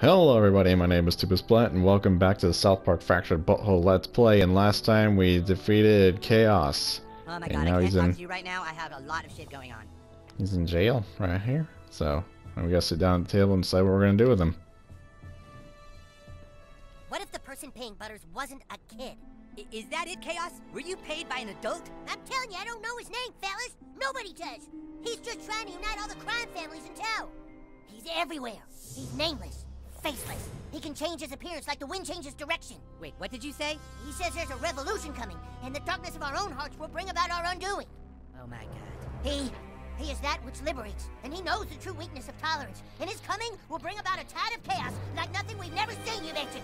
Hello everybody, my name is Tuba and welcome back to the South Park Fractured But Whole Let's Play, and last time we defeated Chaos. Um, oh my And god, now I he's can't in- talk to you right now. I have a lot of shit going on. He's in jail right here, so we gotta sit down at the table and decide what we're gonna do with him. What if the person paying Butters wasn't a kid? I- is that it, Chaos? Were you paid by an adult? I'm telling you, I don't know his name, fellas. Nobody does. He's just trying to unite all the crime families in town. He's everywhere. He's nameless, faceless. He can change his appearance like the wind changes direction. Wait, what did you say? He says there's a revolution coming, and the darkness of our own hearts will bring about our undoing. Oh my god. He, he is that which liberates, and he knows the true weakness of tolerance. And his coming will bring about a tide of chaos like nothing we've never seen you mention.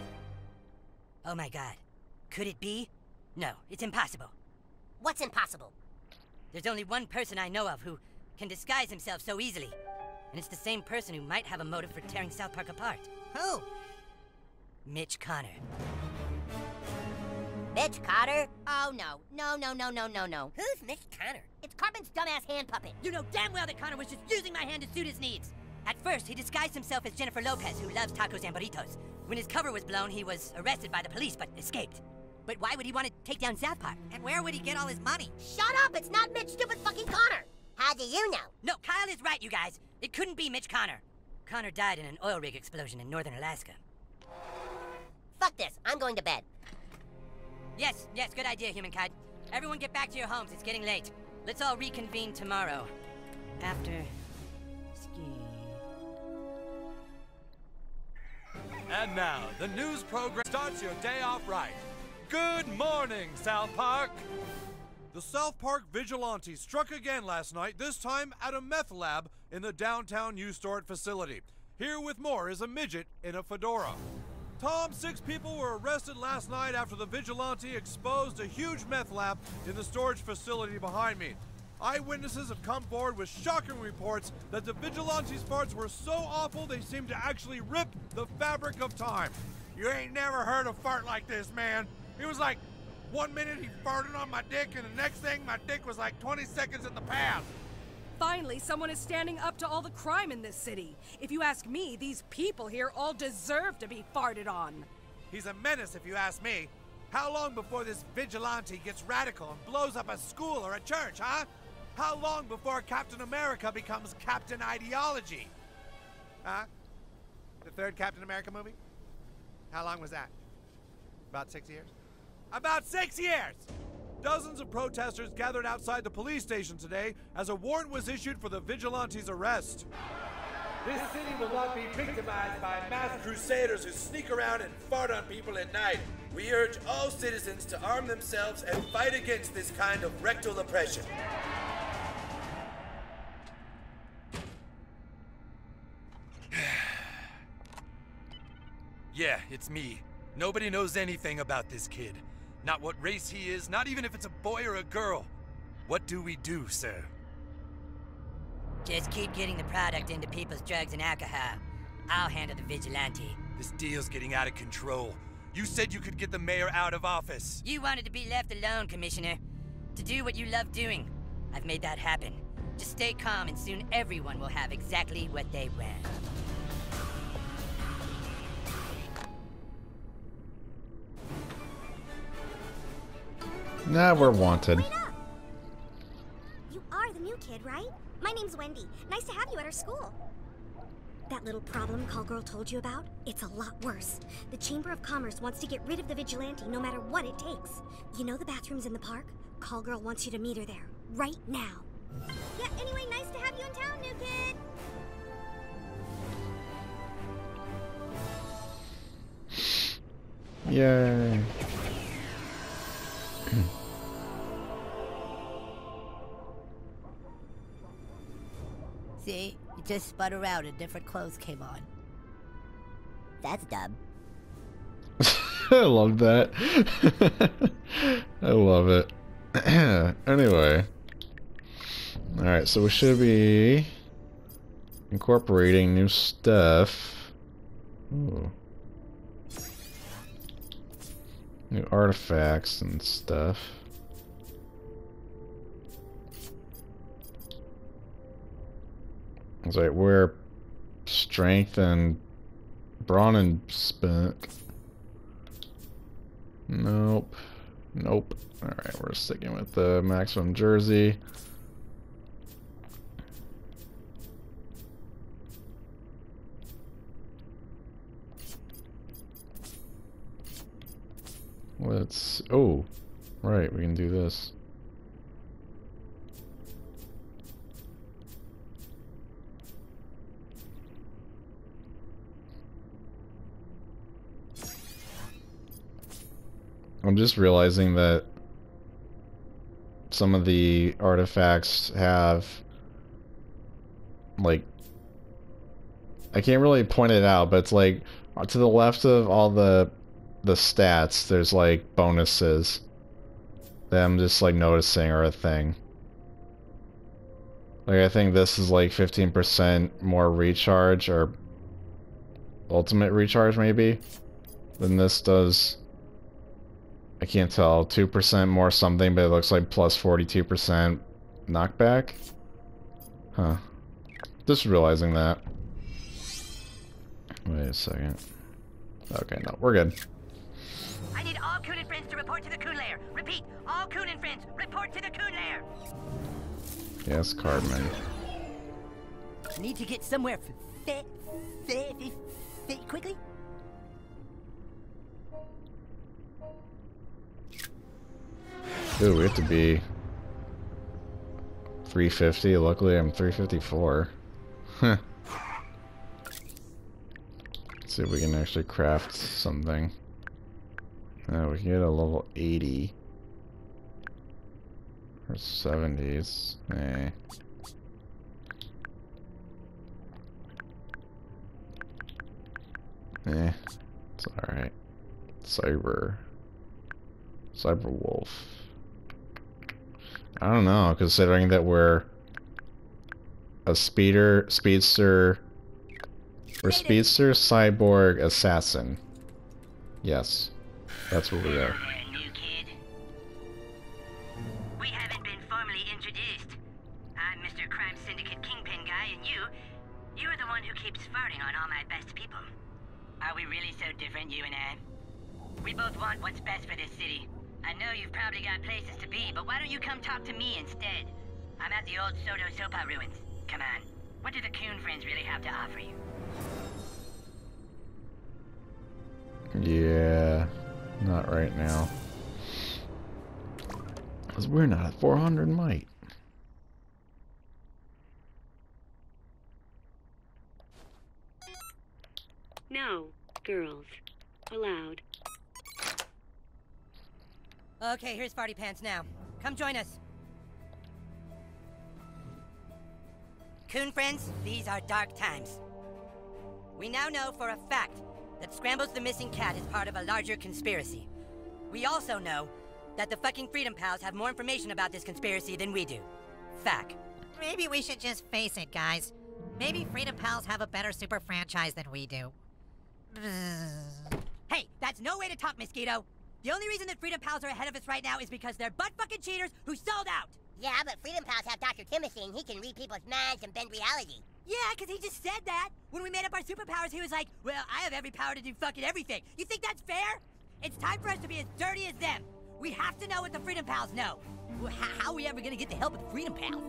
Oh my god. Could it be? No, it's impossible. What's impossible? There's only one person I know of who can disguise himself so easily. And it's the same person who might have a motive for tearing South Park apart. Who? Mitch Connor. Mitch Connor? Oh no, no, no, no, no, no, no. Who's Mitch Connor? It's Cartman's dumbass hand puppet. You know damn well that Connor was just using my hand to suit his needs. At first, he disguised himself as Jennifer Lopez, who loves tacos and burritos. When his cover was blown, he was arrested by the police, but escaped. But why would he want to take down South Park? And where would he get all his money? Shut up! It's not Mitch stupid fucking Connor. How do you know? No, Kyle is right, you guys. It couldn't be Mitch Connor. Connor died in an oil rig explosion in northern Alaska. Fuck this. I'm going to bed. Yes, yes, good idea, humankind. Everyone get back to your homes. It's getting late. Let's all reconvene tomorrow. After skiing. And now, the news program starts your day off right. Good morning, South Park! The South Park Vigilantes struck again last night, this time at a meth lab in the downtown U Stort facility. Here with more is a midget in a fedora. Tom, six people were arrested last night after the vigilante exposed a huge meth lab in the storage facility behind me. Eyewitnesses have come forward with shocking reports that the vigilante's farts were so awful they seemed to actually rip the fabric of time. You ain't never heard a fart like this, man. It was like one minute he farted on my dick, and the next thing my dick was like 20 seconds in the past. Finally, someone is standing up to all the crime in this city. If you ask me, these people here all deserve to be farted on. He's a menace, if you ask me. How long before this vigilante gets radical and blows up a school or a church, huh? How long before Captain America becomes Captain Ideology? Huh? The third Captain America movie? How long was that? About six years? About six years! Dozens of protesters gathered outside the police station today as a warrant was issued for the vigilante's arrest. This city will not be victimized by mass crusaders who sneak around and fart on people at night. We urge all citizens to arm themselves and fight against this kind of rectal oppression. Yeah, it's me. Nobody knows anything about this kid. Not what race he is, not even if it's a boy or a girl. What do we do, sir? Just keep getting the product into people's drugs and alcohol. I'll handle the vigilante. This deal's getting out of control. You said you could get the mayor out of office. You wanted to be left alone, Commissioner. To do what you love doing. I've made that happen. Just stay calm and soon everyone will have exactly what they want. Nah, we're wanted. You are the new kid, right? My name's Wendy. Nice to have you at our school. That little problem Call Girl told you about? It's a lot worse. The Chamber of Commerce wants to get rid of the vigilante no matter what it takes. You know the bathrooms in the park? Call Girl wants you to meet her there, right now. Yeah, anyway, nice to have you in town, new kid! Yay. See? You just spun around and different clothes came on. That's dumb. I love that. I love it. anyway. Alright, so we should be incorporating new stuff. Ooh. New artifacts and stuff. It's like we're strength and brawn and Spunk. Nope. Nope. Alright, we're sticking with the maximum jersey. Let's... Oh, right, we can do this. I'm just realizing that some of the artifacts have like I can't really point it out, but it's like to the left of all the the stats, there's like bonuses that I'm just like noticing are a thing. Like I think this is like 15% more recharge or ultimate recharge maybe than this does. I can't tell. 2% more something, but it looks like plus 42% knockback. Huh. Just realizing that. Wait a second. Okay, no, we're good. I need all Coon and friends to report to the Coon Lair. Repeat, all Coon and friends, report to the Coon Lair. Yes, Cartman. Need to get somewhere fit, fit, fit, fit quickly? Ooh, we have to be 350. Luckily, I'm 354. Let's see if we can actually craft something. Uh, we can get a level 80. Or 70s. Eh. Eh. It's alright. Cyber. Cyber Wolf. I don't know, considering that we're a speeder, speedster, we're speedster, cyborg, assassin. Yes, that's what we are. We haven't been formally introduced. I'm Mr. Crime Syndicate Kingpin Guy, and you, you're the one who keeps farting on all my best people. Are we really so different, you and I? We both want what's best for this city. I know you've probably got places to be, but why don't you come talk to me instead? I'm at the old Soto Sopa ruins. Come on. What do the Coon friends really have to offer you? Yeah, not right now. Because we're not at 400 might. No, girls. Allowed. Okay, here's Farty Pants now. Come join us. Coon friends, these are dark times. We now know for a fact that Scrambles the Missing Cat is part of a larger conspiracy. We also know that the fucking Freedom Pals have more information about this conspiracy than we do. Fact. Maybe we should just face it, guys. Maybe Freedom Pals have a better super franchise than we do. Hey, that's no way to talk, Mosquito. The only reason that Freedom Pals are ahead of us right now is because they're butt fucking cheaters who sold out. Yeah, but Freedom Pals have Dr. Timothy and he can read people's minds and bend reality. Yeah, because he just said that. When we made up our superpowers, he was like, well, I have every power to do fucking everything. You think that's fair? It's time for us to be as dirty as them. We have to know what the Freedom Pals know. Well, how are we ever gonna get the help of the Freedom Pals?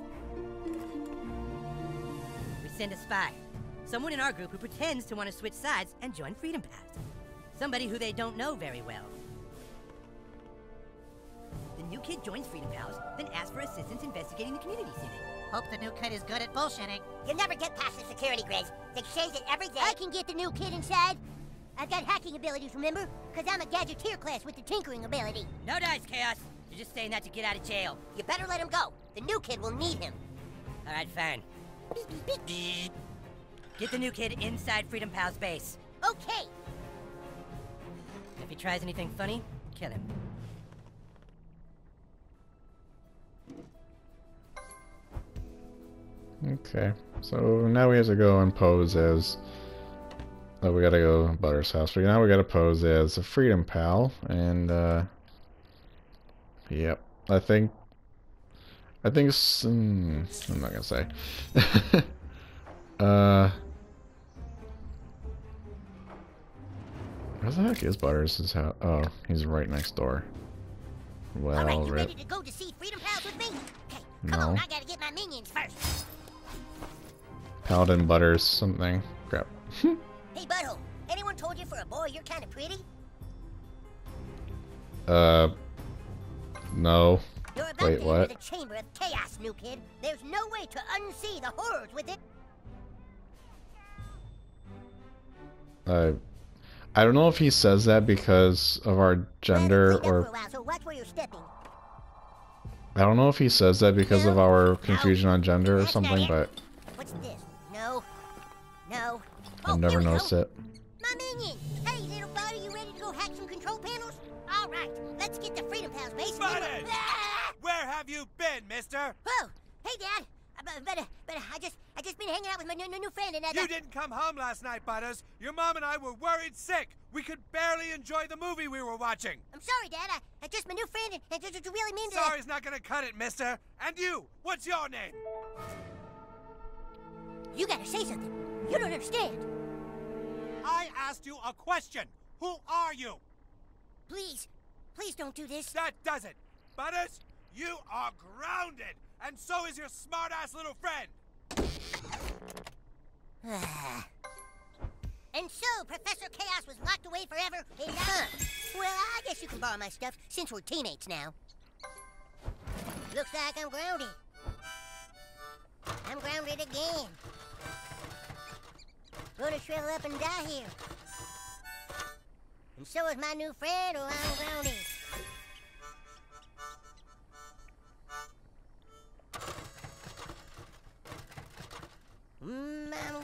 We send a spy. Someone in our group who pretends to want to switch sides and join Freedom Pals. Somebody who they don't know very well. The new kid joins Freedom Pals, then ask for assistance investigating the community center. Hope the new kid is good at bullshitting. You'll never get past the security grids. They change it every day. I can get the new kid inside. I've got hacking abilities, remember? Because I'm a gadgeteer class with the tinkering ability. No dice, Chaos. You're just saying that to get out of jail. You better let him go. The new kid will need him. All right, fine. Get the new kid inside Freedom Pal's base. Okay. If he tries anything funny, kill him. Okay, so now we have to go and pose as... Oh, we gotta go Butter's house. But now we gotta pose as a Freedom Pal, and, uh... Yep, I think... I think it's... I'm not gonna say. Uh... Where the heck is Butters' house? Oh, he's right next door. Well, All right, you rip. ready to go to see Freedom Pals with me? Okay, come on, No. I gotta get my minions first. Paladin Butters something. Crap. Hey, Butthole, anyone told you for a boy you're kind of pretty? uh, no. You're about Wait, to what? the Chamber of Chaos, new kid. There's no way to unsee the horrors with it. Uh, I don't know if he says that because of our gender Let it clean up or while, so watch where you're stepping. I don't know if he says that because of our confusion on gender or something, but What's this? No. No. I've Oh, never here we go. noticed it. My minion! Hey, little buddy, you ready to go hack some control panels? All right, let's get to Freedom Pals base. and then Buddy! Ah! Where have you been, mister? Whoa! Hey, Dad. Uh, But, but, but I just, I just been hanging out with my new, new, new friend, and uh, You didn't come home last night, Butters. Your mom and I were worried sick. We could barely enjoy the movie we were watching. I'm sorry, Dad. I, I just my new friend, and, and just, just really mean to. Sorry's not gonna cut it, mister. And you, what's your name? You gotta say something. You don't understand. I asked you a question. Who are you? Please, please don't do this. That does it. Butters, you are grounded. And so is your smart-ass little friend. And so, Professor Chaos was locked away forever, and uh, well, I guess you can borrow my stuff since we're teammates now. Looks like I'm grounded. I'm grounded again. Gonna shrivel up and die here. And so is my new friend, or I'm grounded. Mm, I'm.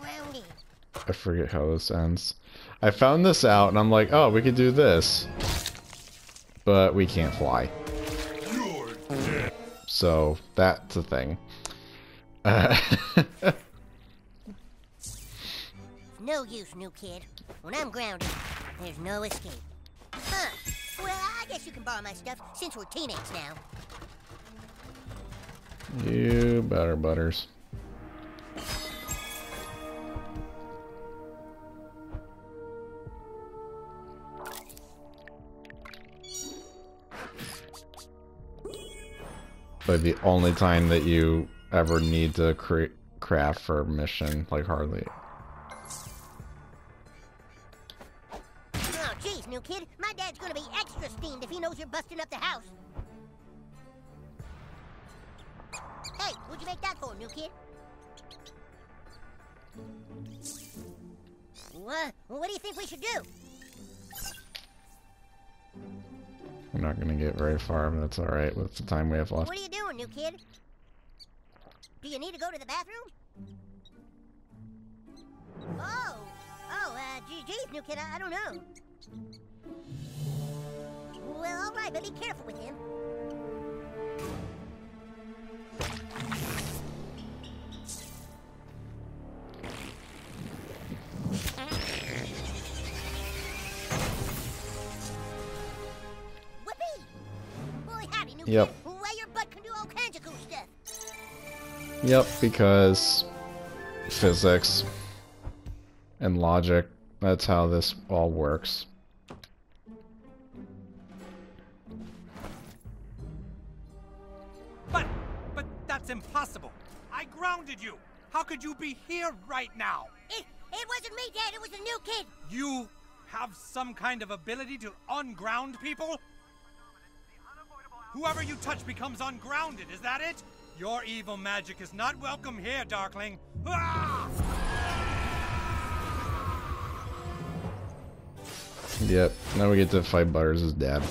I forget how this ends. I found this out and I'm like, oh, we could do this. But we can't fly. So that's a thing. Uh, No use, new kid. When I'm grounded, there's no escape. Huh. Well, I guess you can borrow my stuff since we're teammates now. you better butters. But the only time that you ever need to cra- craft for a mission, like hardly. You make that for, kid? What? What do you think we should do? We're not gonna get very far, but that's alright with the time we have left. What are you doing, new kid? Do you need to go to the bathroom? Oh, oh, uh, gee- geez, new kid, I, I don't know. Well, all right, but be careful with him. Stuff. Yep, because physics and logic, that's how this all works. But, but that's impossible. I grounded you. How could you be here right now? It, it wasn't me, Dad. It was a new kid. You have some kind of ability to unground people? Whoever you touch becomes ungrounded, is that it? Your evil magic is not welcome here, Darkling. Yep, now we get to fight Butters' dad.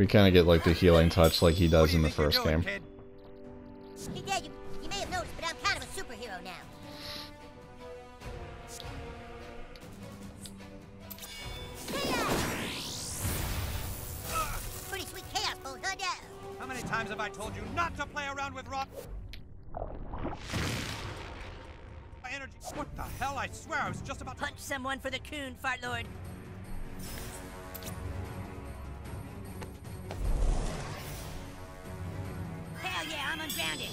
We kind of get like the healing touch like he does do in the first doing, game. kid? Hey, Dad, you, you may have noticed, but I'm kind of a superhero now. Chaos! Pretty sweet chaos pose, huh, How many times have I told you not to play around with rock? energy. What the hell? I swear I was just about to. Punch someone for the coon, fart lord. Yeah, I'm.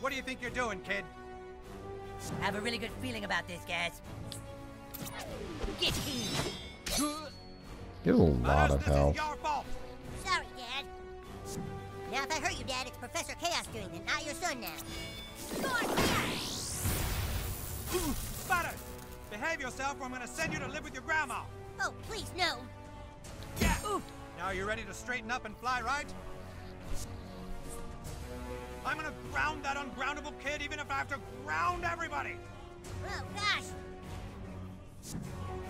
What do you think you're doing, kid? I have a really good feeling about this, guys. Get in. He has a lot of this is health. your fault. Sorry, Dad. Now, if I hurt you, Dad, it's Professor Chaos doing it, not your son now. Butters, behave yourself or I'm gonna send you to live with your grandma. Oh, please, no. Yeah. Now you ready to straighten up and fly right? I'm gonna ground that ungroundable kid even if I have to ground everybody. Oh, gosh.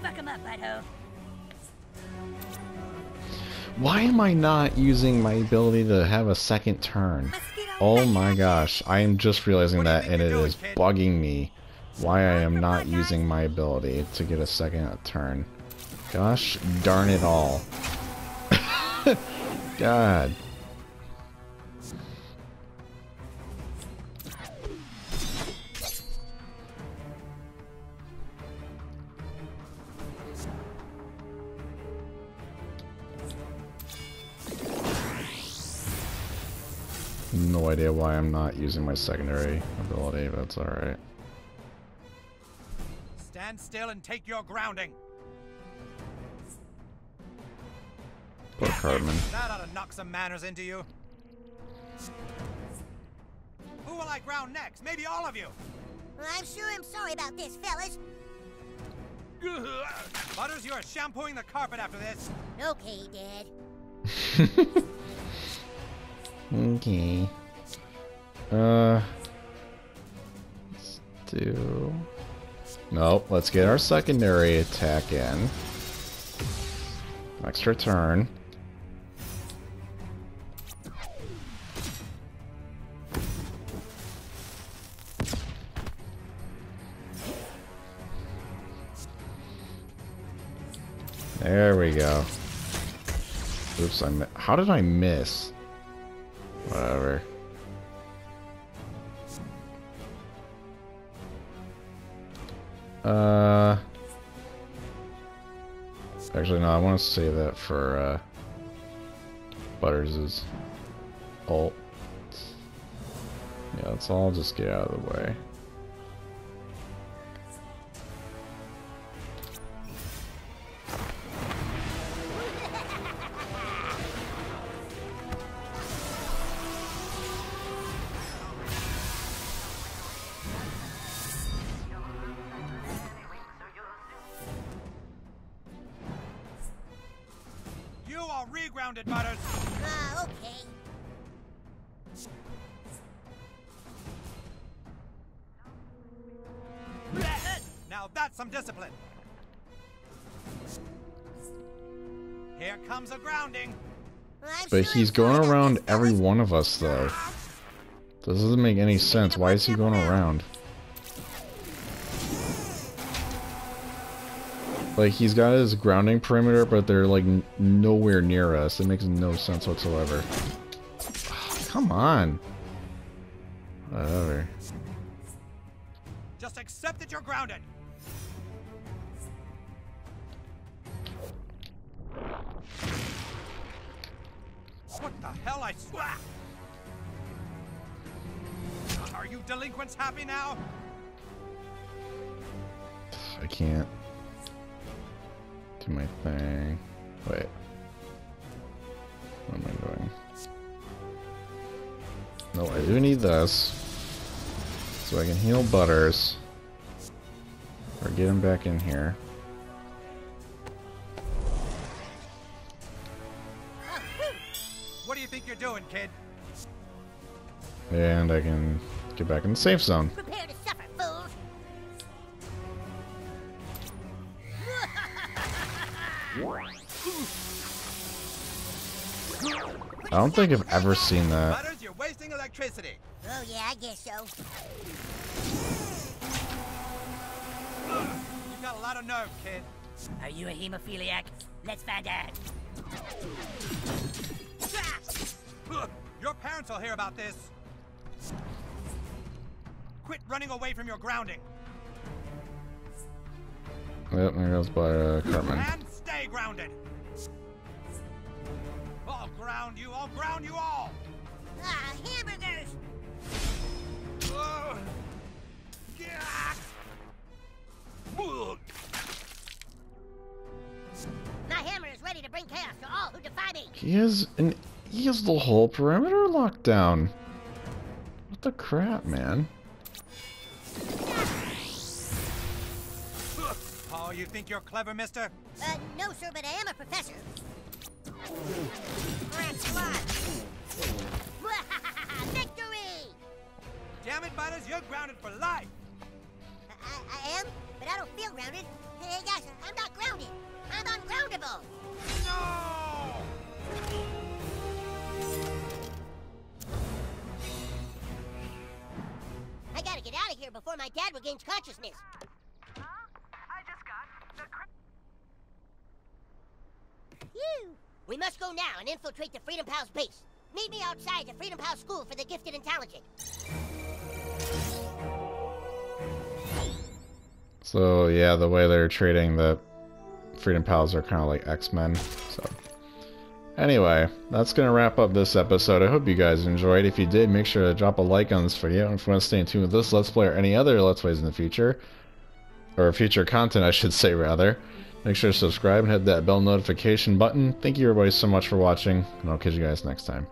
Fuck him up, butthole. Why am I not using my ability to have a second turn? Oh my gosh, I am just realizing What do you that and it you're is kid? bugging me why I am not using my ability to get a second turn. Gosh darn it all. God. No idea why I'm not using my secondary ability, but it's alright. Stand still and take your grounding. Poor Cartman. That ought to knock some manners into you. Who will I ground next? Maybe all of you. Well, I'm sure I'm sorry about this, fellas. Butters, you are shampooing the carpet after this. Okay, Dad. Okay. Uh. Let's do. Nope. Let's get our secondary attack in. Extra turn. There we go. Oops, I How did I miss? Whatever. Uh. Actually, no. I want to save that for uh, Butters' ult. Yeah, let's all just get out of the way. Here comes a grounding. But he's going around every one of us, though. This doesn't make any sense. Why is he going around? Like, he's got his grounding perimeter, but they're, like, n- nowhere near us. It makes no sense whatsoever. Come on. Whatever. Just accept that you're grounded. What the hell? I swear. Ah! Are you delinquents happy now? I can't do my thing. Wait. What am I doing? No, I do need this. So I can heal Butters. Or get him back in here. Kid? And I can get back in the safe zone. Prepare to suffer, fools. I don't think I've ever seen that. Butters, you're wasting electricity. Oh, yeah, I guess so. You've got a lot of nerve, kid. Are you a hemophiliac? Let's find out. Ugh, Your parents will hear about this. Quit running away from your grounding. Yep, there goes by uh, Cartman. And stay grounded. I'll ground you. I'll ground you all. Ah, hamburgers! Ugh. My hammer is ready to bring chaos to all who defy me. He has an he has the whole perimeter locked down. What the crap, man? Oh, you think you're clever, mister? Uh, no, sir, but I am a professor. Victory! Damn it, Butters, you're grounded for life. I, I, I am, but I don't feel grounded. Hey, guys, I'm not grounded. I'm ungroundable. No! Here before my dad regains consciousness. Phew. We must go now and infiltrate the Freedom Pals base. Meet me outside the Freedom Pals School for the Gifted and Talented. So yeah, the way they're treating the Freedom Pals are kind of like X-Men. So anyway, that's gonna wrap up this episode. I hope you guys enjoyed. If you did, make sure to drop a like on this video. And if you want to stay in tune with this Let's Play or any other Let's Plays in the future, or future content, I should say rather, make sure to subscribe and hit that bell notification button. Thank you everybody so much for watching, and I'll catch you guys next time.